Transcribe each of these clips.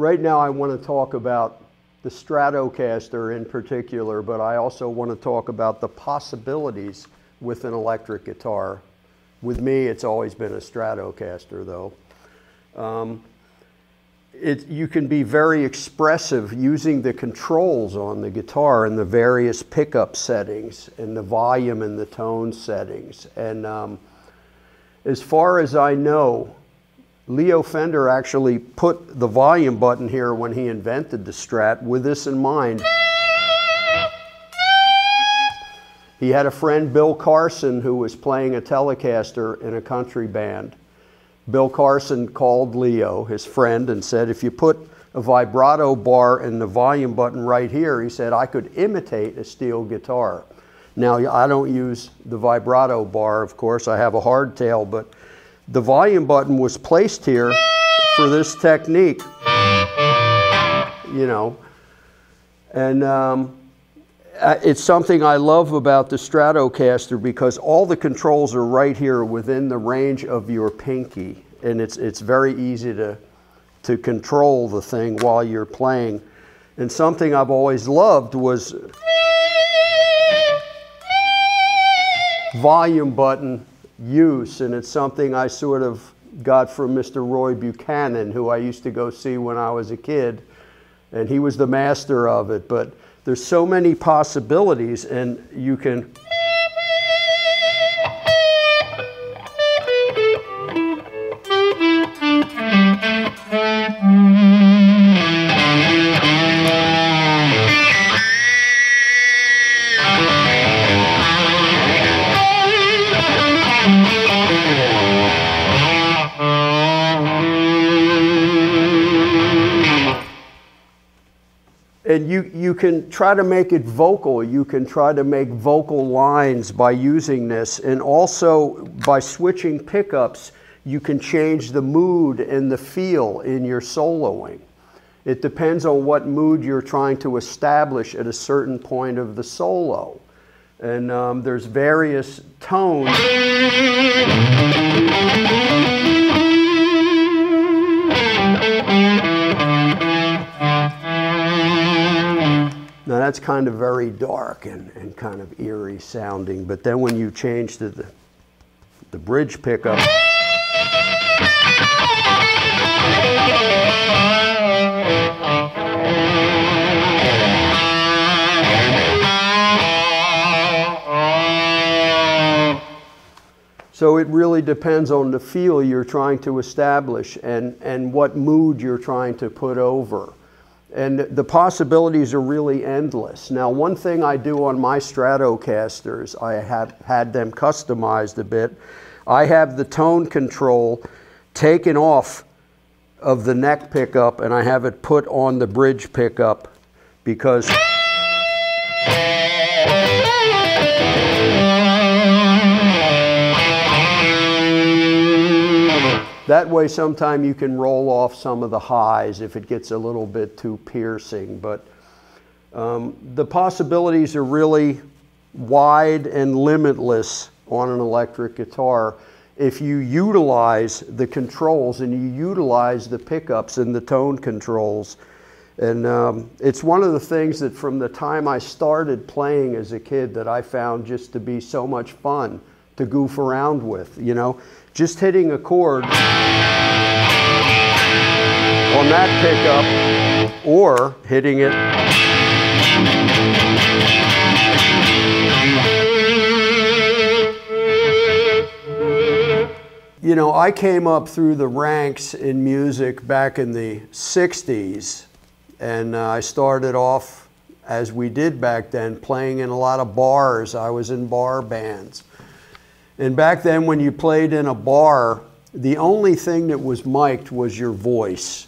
right now I want to talk about the Stratocaster in particular, but I also want to talk about the possibilities with an electric guitar. With me, it's always been a Stratocaster though. Um, it, you can be very expressive using the controls on the guitar and the various pickup settings and the volume and the tone settings. And um, as far as I know, Leo Fender actually put the volume button here when he invented the Strat with this in mind. He had a friend, Bill Carson, who was playing a Telecaster in a country band. Bill Carson called Leo, his friend, and said, if you put a vibrato bar and the volume button right here, he said, I could imitate a steel guitar. Now, I don't use the vibrato bar, of course, I have a hardtail, but the volume button was placed here for this technique, you know. And um, it's something I love about the Stratocaster because all the controls are right here within the range of your pinky. And it's, it's very easy to, to control the thing while you're playing. And something I've always loved was volume button use, and it's something I sort of got from Mr. Roy Buchanan, who I used to go see when I was a kid, and he was the master of it. But there's so many possibilities, and you can and you, you can try to make it vocal. You can try to make vocal lines by using this. And also by switching pickups, you can change the mood and the feel in your soloing. It depends on what mood you're trying to establish at a certain point of the solo. And um, there's various tones. That's kind of very dark and, and kind of eerie sounding, but then when you change to the, the bridge pickup, So it really depends on the feel you're trying to establish and, and what mood you're trying to put over. And the possibilities are really endless. Now, one thing I do on my Stratocasters, I have had them customized a bit. I have the tone control taken off of the neck pickup and I have it put on the bridge pickup because That way sometime you can roll off some of the highs if it gets a little bit too piercing. But um, the possibilities are really wide and limitless on an electric guitar if you utilize the controls and you utilize the pickups and the tone controls. And um, it's one of the things that from the time I started playing as a kid that I found just to be so much fun to goof around with, you know just hitting a chord on that pickup or hitting it You know, I came up through the ranks in music back in the 60s, and uh, I started off, as we did back then, playing in a lot of bars. I was in bar bands. And back then, when you played in a bar, the only thing that was mic'd was your voice.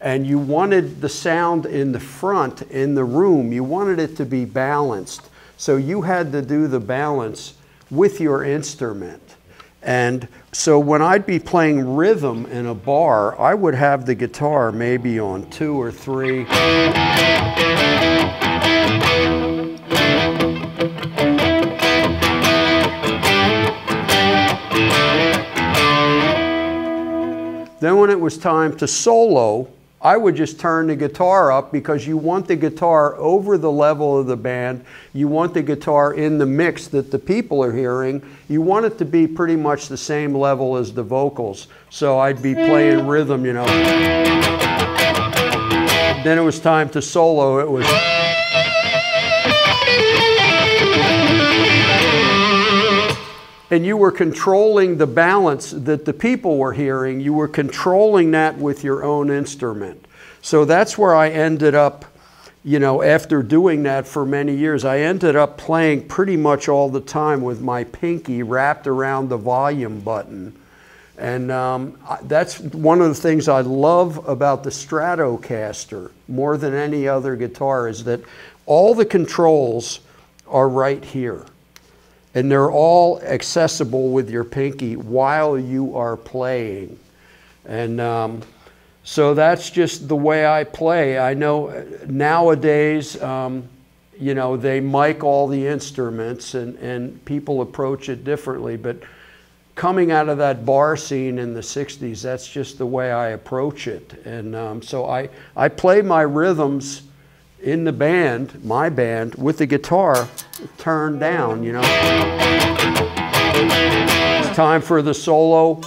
And you wanted the sound in the front, in the room, you wanted it to be balanced. So you had to do the balance with your instrument. And so when I'd be playing rhythm in a bar, I would have the guitar maybe on two or three. Then when it was time to solo, I would just turn the guitar up because you want the guitar over the level of the band. You want the guitar in the mix that the people are hearing. You want it to be pretty much the same level as the vocals. So I'd be playing rhythm, you know. Then it was time to solo. It was. And you were controlling the balance that the people were hearing. You were controlling that with your own instrument. So that's where I ended up, you know, after doing that for many years, I ended up playing pretty much all the time with my pinky wrapped around the volume button. And um, that's one of the things I love about the Stratocaster more than any other guitar is that all the controls are right here and they're all accessible with your pinky while you are playing. And um, so that's just the way I play. I know nowadays, um, you know, they mic all the instruments and, and people approach it differently, but coming out of that bar scene in the 60s, that's just the way I approach it. And um, so I, I play my rhythms in the band, my band, with the guitar turned down, you know. It's time for the solo.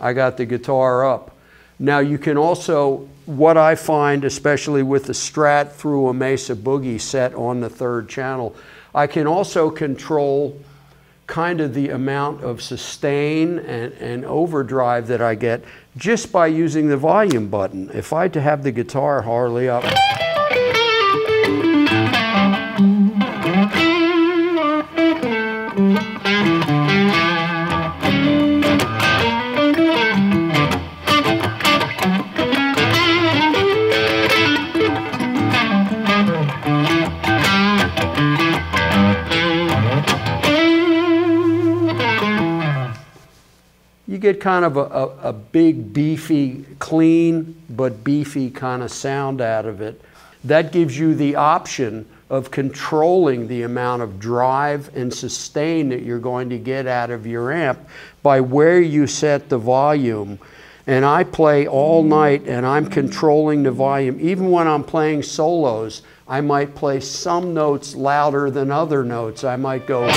I got the guitar up. Now you can also, what I find, especially with the Strat through a Mesa Boogie set on the third channel, I can also control kind of the amount of sustain and, and overdrive that I get just by using the volume button. If I had to have the guitar hardly up. Get kind of a, a, a big, beefy, clean, but beefy kind of sound out of it. That gives you the option of controlling the amount of drive and sustain that you're going to get out of your amp by where you set the volume. And I play all night and I'm controlling the volume. Even when I'm playing solos, I might play some notes louder than other notes. I might go.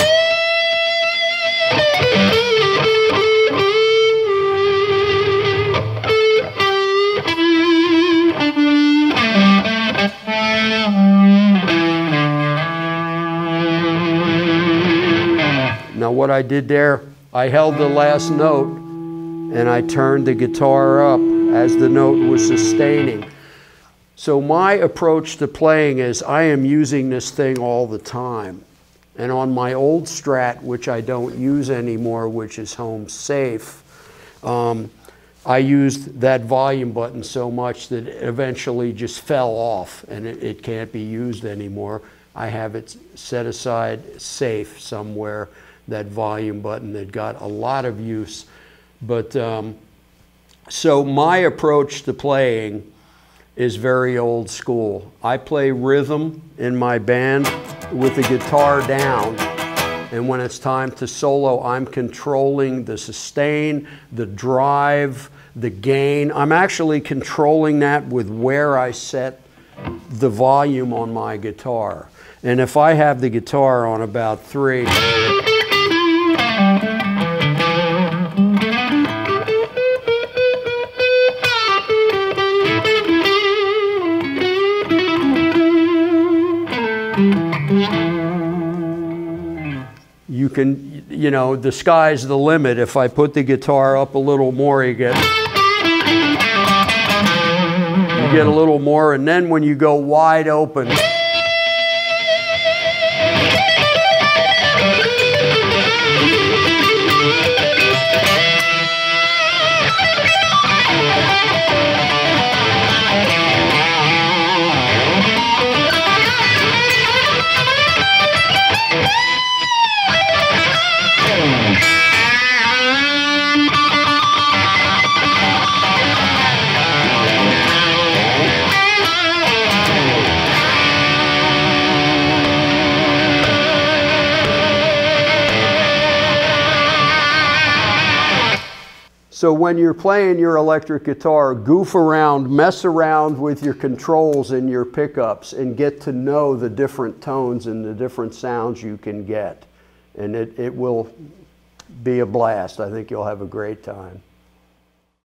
Now what I did there, I held the last note and I turned the guitar up as the note was sustaining. So my approach to playing is I am using this thing all the time. And on my old Strat, which I don't use anymore, which is home safe, um, I used that volume button so much that it eventually just fell off and it, it can't be used anymore. I have it set aside safe somewhere that volume button that got a lot of use. But um, so my approach to playing is very old school. I play rhythm in my band with the guitar down. And when it's time to solo, I'm controlling the sustain, the drive, the gain. I'm actually controlling that with where I set the volume on my guitar. And if I have the guitar on about three, can, you know, the sky's the limit. If I put the guitar up a little more, you get, you get a little more. And then when you go wide open, So when you're playing your electric guitar, goof around, mess around with your controls and your pickups and get to know the different tones and the different sounds you can get. And it, it will be a blast. I think you'll have a great time.